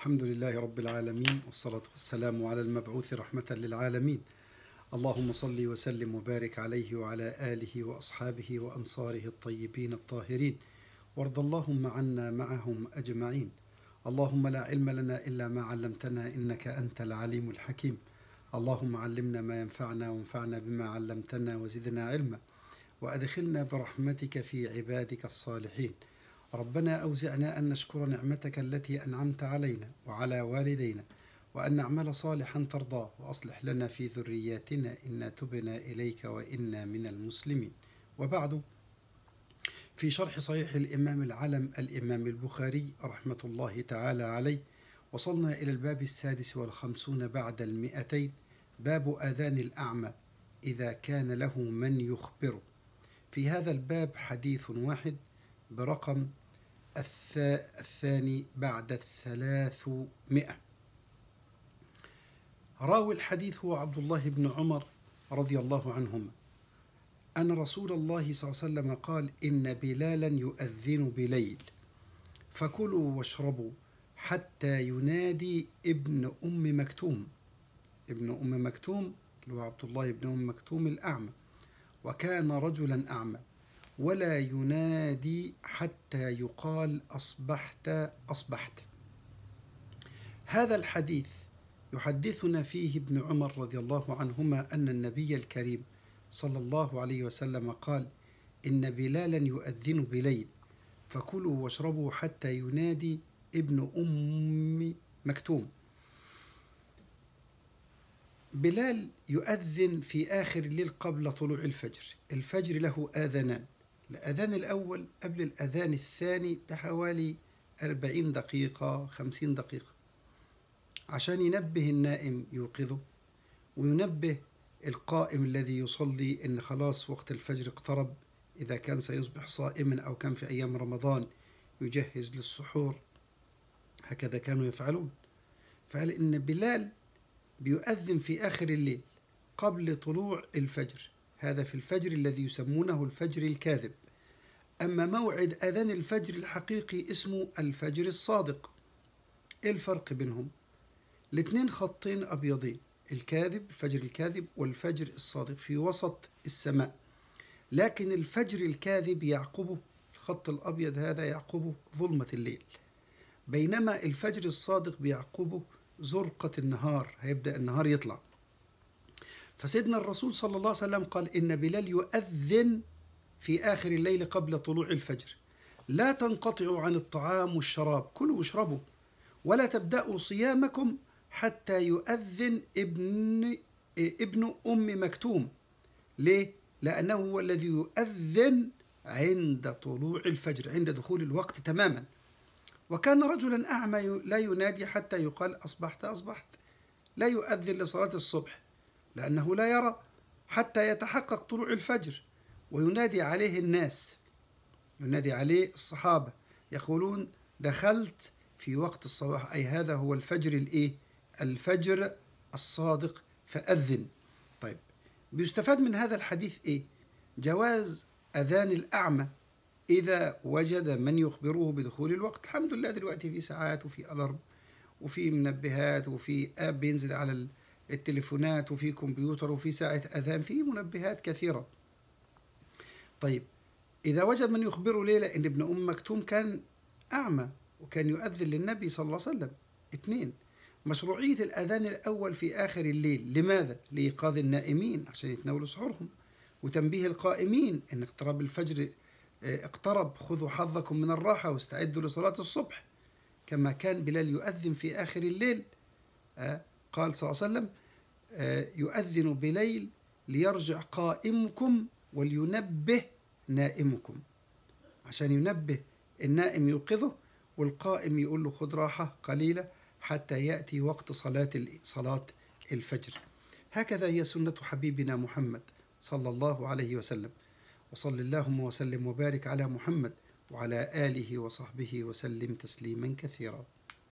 الحمد لله رب العالمين والصلاة والسلام على المبعوث رحمة للعالمين. اللهم صل وسلم وبارك عليه وعلى آله وأصحابه وأنصاره الطيبين الطاهرين. وارض اللهم عنا معهم أجمعين. اللهم لا علم لنا إلا ما علمتنا إنك أنت العليم الحكيم. اللهم علمنا ما ينفعنا وانفعنا بما علمتنا وزدنا علما. وأدخلنا برحمتك في عبادك الصالحين. ربنا أوزعنا أن نشكر نعمتك التي أنعمت علينا وعلى والدينا وأن نعمل صالحا ترضاه وأصلح لنا في ذرياتنا إنا تبنا إليك وإنا من المسلمين. وبعد في شرح صحيح الإمام العلم الإمام البخاري رحمة الله تعالى عليه وصلنا إلى الباب السادس والخمسون بعد المئتين باب آذان الأعمى إذا كان له من يخبره. في هذا الباب حديث واحد برقم الثاني بعد الثلاثمائة. راوي الحديث هو عبد الله بن عمر رضي الله عنهما. أن رسول الله صلى الله عليه وسلم قال إن بلالا يؤذن بليل. فكلوا واشربوا حتى ينادي ابن أم مكتوم. ابن أم مكتوم اللي هو عبد الله بن أم مكتوم الأعمى. وكان رجلا أعمى. ولا ينادي حتى يقال أصبحت أصبحت. هذا الحديث يحدثنا فيه ابن عمر رضي الله عنهما أن النبي الكريم صلى الله عليه وسلم قال إن بلالا يؤذن بليل فكلوا واشربوا حتى ينادي ابن أم مكتوم. بلال يؤذن في آخر الليل قبل طلوع الفجر. الفجر له آذانان الأذان الأول قبل الأذان الثاني بحوالي أربعين دقيقة خمسين دقيقة. عشان ينبه النائم يوقظه وينبه القائم الذي يصلي إن خلاص وقت الفجر اقترب إذا كان سيصبح صائما أو كان في أيام رمضان يجهز للسحور. هكذا كانوا يفعلون. فقال إن بلال بيؤذن في آخر الليل قبل طلوع الفجر. هذا في الفجر الذي يسمونه الفجر الكاذب. أما موعد أذان الفجر الحقيقي اسمه الفجر الصادق. إيه الفرق بينهم؟ الاثنين خطين أبيضين الكاذب الفجر الكاذب والفجر الصادق في وسط السماء. لكن الفجر الكاذب يعقبه الخط الأبيض هذا يعقبه ظلمة الليل. بينما الفجر الصادق بيعقبه زرقة النهار هيبدأ النهار يطلع. فسيدنا الرسول صلى الله عليه وسلم قال إن بلال يؤذن في آخر الليل قبل طلوع الفجر. لا تنقطعوا عن الطعام والشراب. كلوا واشربوا ولا تبدأوا صيامكم حتى يؤذن ابن ابن أم مكتوم. ليه؟ لأنه هو الذي يؤذن عند طلوع الفجر عند دخول الوقت تماما. وكان رجلا أعمى لا ينادي حتى يقال أصبحت أصبحت. لا يؤذن لصلاة الصبح. لأنه لا يرى حتى يتحقق طلوع الفجر. وينادي عليه الناس. ينادي عليه الصحابة. يقولون دخلت في وقت الصباح. أي هذا هو الفجر الإيه؟ الفجر الصادق. فأذن. طيب. بيستفاد من هذا الحديث إيه؟ جواز أذان الأعمى إذا وجد من يخبره بدخول الوقت. الحمد لله دلوقتي في ساعات وفي ألارم وفي منبهات وفي آب بينزل على التليفونات وفي كمبيوتر وفي ساعة أذان في منبهات كثيرة. طيب إذا وجد من يخبره ليلة إن ابن أم مكتوم كان أعمى وكان يؤذن للنبي صلى الله عليه وسلم. اثنين مشروعية الأذان الأول في آخر الليل لماذا؟ لإيقاظ النائمين عشان يتناولوا سحورهم. وتنبيه القائمين إن اقتراب الفجر اقترب خذوا حظكم من الراحة واستعدوا لصلاة الصبح. كما كان بلال يؤذن في آخر الليل قال صلى الله عليه وسلم يؤذن بليل ليرجع قائمكم ولينبه نائمكم. عشان ينبه النائم يوقظه والقائم يقول له خذ راحة قليلة حتى يأتي وقت صلاة صلاة الفجر. هكذا هي سنة حبيبنا محمد صلى الله عليه وسلم. وصل اللهم وسلم وبارك على محمد وعلى آله وصحبه وسلم تسليما كثيرا.